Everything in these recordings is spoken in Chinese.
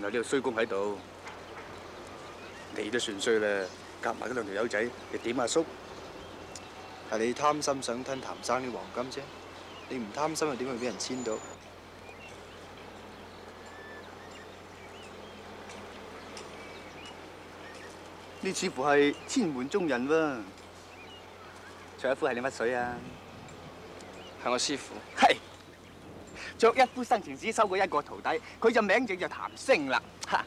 然後呢個衰公喺度，你都算衰啦，夾埋嗰兩條友仔，你點阿叔？係你貪心想吞譚生啲黃金啫，你唔貪心又點會俾人簽到？呢似乎係千門中人喎。卓一夫係你乜水啊？係我師傅。係。卓一夫生前只收過一個徒弟，佢就名就叫譚星啦。嚇！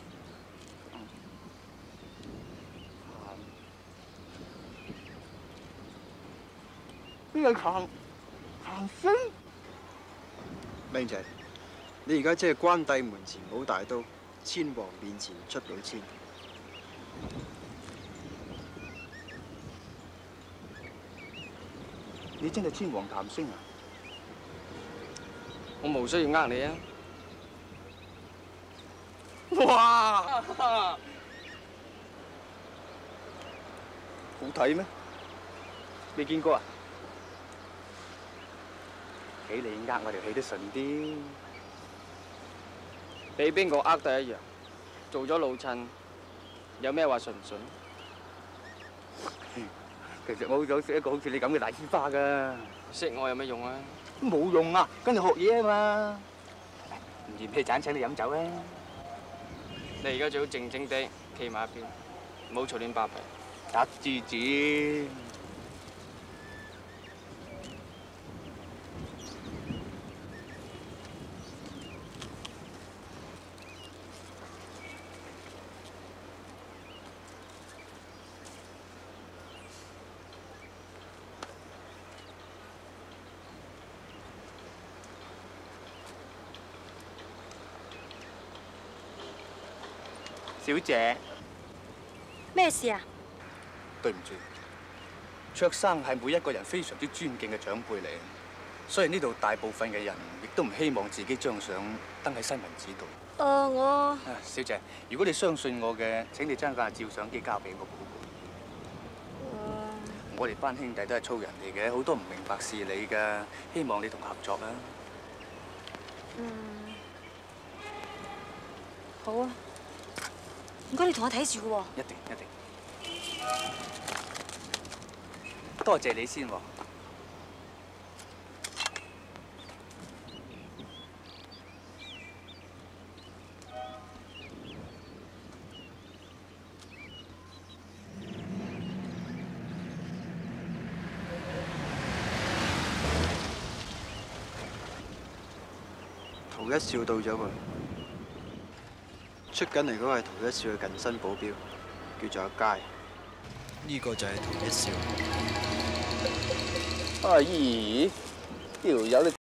邊個譚譚星？明仔，你而家即係關帝門前冇大刀，千王面前出老千。你真係千王譚星啊！我冇需要呃你啊！哇！好睇咩？未見過啊？俾你呃我條氣都順啲。俾邊個呃都一樣。做咗老襯，有咩話順唔順？其實我好想識一個好似你咁嘅大師花㗎。識我有咩用啊？冇用啊，跟住學嘢啊嘛。唔嫌棄盞請你飲酒啊！你而家最好靜靜地企埋一邊，唔好嘈亂巴閉。得知子。小姐，咩事啊？對唔住，卓生係每一個人非常之尊敬嘅長輩嚟，所以呢度大部分嘅人亦都唔希望自己張相登喺新聞紙度。誒、呃，我啊，小姐，如果你相信我嘅，請你將架照相機交俾我保管。我哋班兄弟都係粗人嚟嘅，好多唔明白事理㗎，希望你同合作啦。嗯，好啊。唔該，你同我睇住嘅喎。一定一定。多謝你先喎。陶一笑到咗喎，出緊嚟嗰個係陶一少嘅近身保鏢，叫做阿佳。呢個就係陶一少。阿姨，條友你〜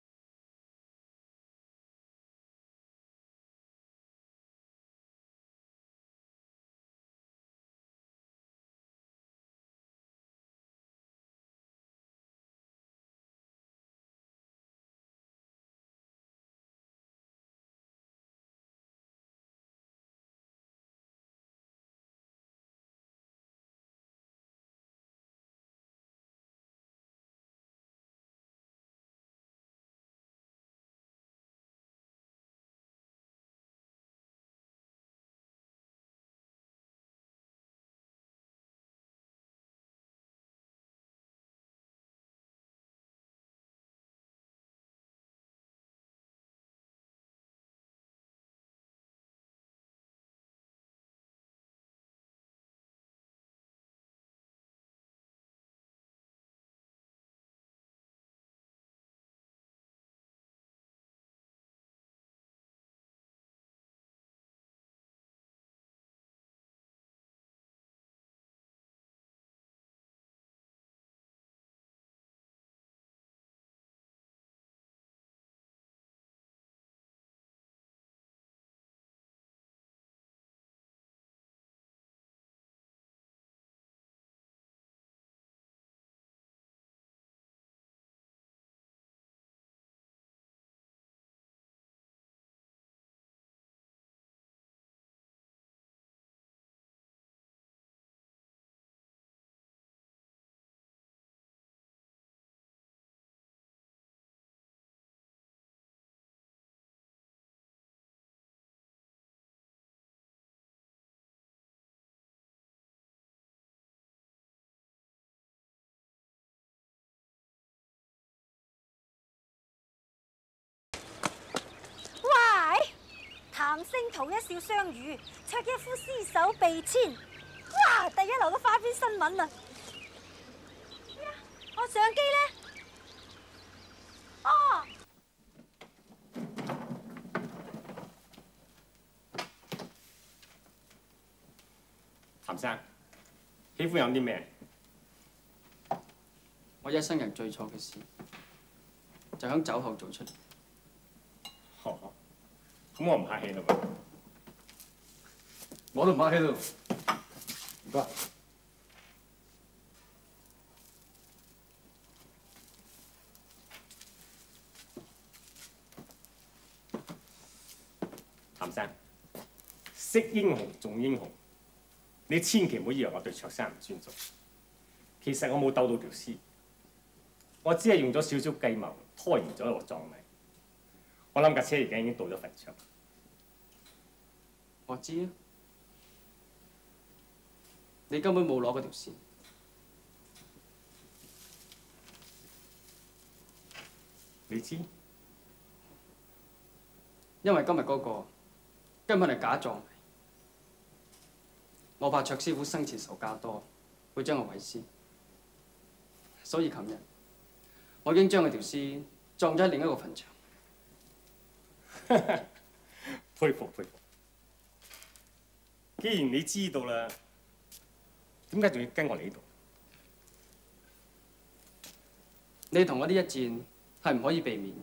星同一笑相遇，卓一夫厮守備遷。哇！第一流嘅花邊新聞啊！我相機咧？哦，譚生，喜歡飲啲咩？我一生人最錯嘅事，就響酒後做出咁我唔客氣啦嘛。我都唔客氣咯。唔該。譚生，識英雄重英雄，你千祈唔好以為我對卓生唔尊重。其實我冇鬥到條屍，我只係用咗少少計謀拖延咗一個葬禮。我諗架車而家已經到咗墳場。我知啊，你根本冇攞嗰條線。你知？因為今日嗰個根本係假葬禮，我怕卓師傅生前仇家多，會將我毀屍，所以琴日我已經將佢條屍葬咗喺另一個墳場。佩服佩服。既然你知道啦，點解仲要跟我嚟呢度？你同我呢一戰係唔可以避免。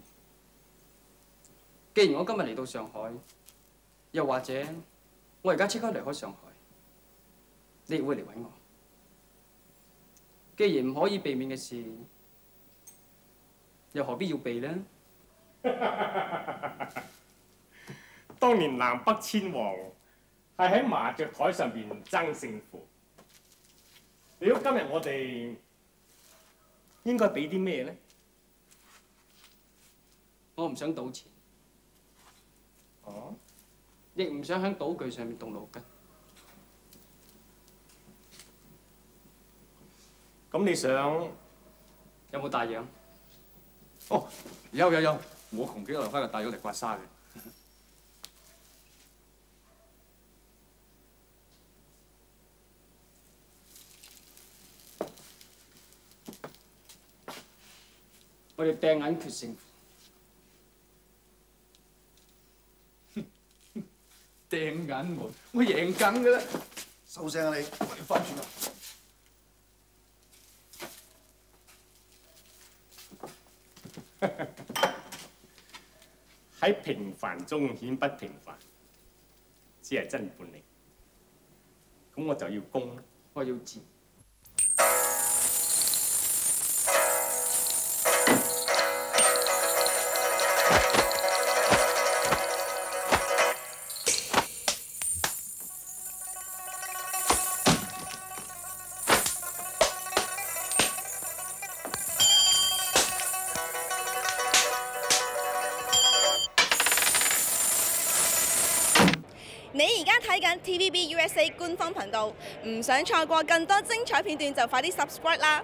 既然我今日嚟到上海，又或者我而家即刻離開上海，你亦會嚟揾我。既然唔可以避免嘅事，又何必要避呢？當年南北千王係喺麻雀台上邊爭勝負。你估今日我哋應該俾啲咩咧？我唔想賭錢，哦，亦唔想喺賭具上面動腦筋。咁你想有冇大洋？哦，有有有，我窮幾留翻個大咗嚟刮沙嘅。我哋掟銀決勝負。掟銀門，我贏緊嘅啦！收聲啊你！我要翻轉啦！喺平凡中顯不平凡，只係真本領。咁我就要攻啦。我要戰。你而家睇緊 TVB USA 官方頻道，唔想錯過更多精彩片段就快啲 subscribe 啦！